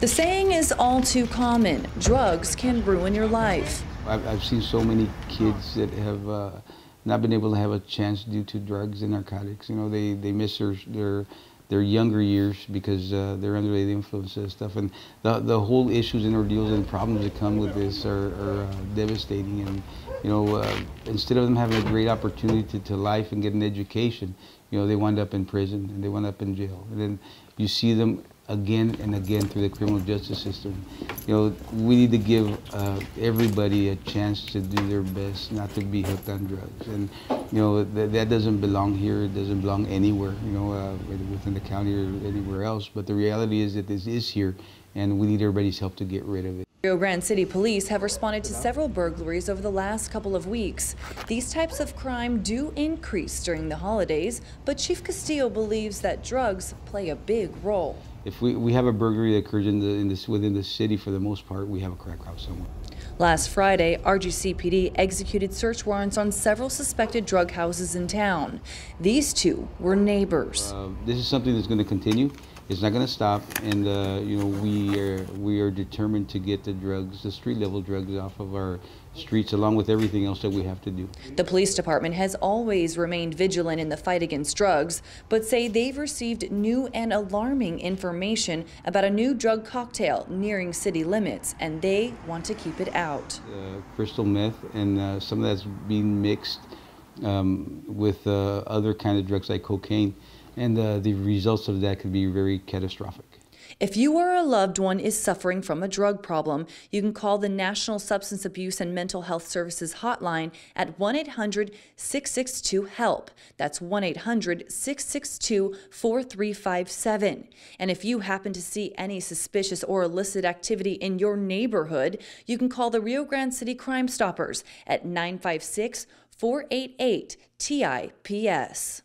The saying is all too common drugs can ruin your life. I've, I've seen so many kids that have uh, not been able to have a chance due to drugs and narcotics. You know, they, they miss their, their, their younger years because uh, they're under the influence of stuff. And the, the whole issues and ordeals and problems that come with this are, are uh, devastating. And, you know, uh, instead of them having a great opportunity to, to life and get an education, you know, they wind up in prison and they wind up in jail. And then you see them again and again through the criminal justice system. You know, we need to give uh, everybody a chance to do their best, not to be hooked on drugs. And you know, th that doesn't belong here. It doesn't belong anywhere. You know, uh, within the county or anywhere else. But the reality is that this is here, and we need everybody's help to get rid of it. Rio Grande City police have responded to several burglaries over the last couple of weeks. These types of crime do increase during the holidays, but Chief Castillo believes that drugs play a big role. If we, we have a burglary that occurs in, the, in this, within the city, for the most part, we have a crack house somewhere. Last Friday, RGCPD executed search warrants on several suspected drug houses in town. These two were neighbors. Uh, this is something that's going to continue. It's not going to stop, and uh, you know we are we are determined to get the drugs, the street level drugs, off of our streets, along with everything else that we have to do. The police department has always remained vigilant in the fight against drugs, but say they've received new and alarming information about a new drug cocktail nearing city limits, and they want to keep it out. Uh, crystal meth and uh, some of that's being mixed um, with uh, other kind of drugs like cocaine and uh, the results of that could be very catastrophic. If you or a loved one is suffering from a drug problem, you can call the National Substance Abuse and Mental Health Services hotline at 1 800 662 HELP. That's 1 800 662 4357. And if you happen to see any suspicious or illicit activity in your neighborhood, you can call the Rio Grande City Crime Stoppers at 956 488 TIPS.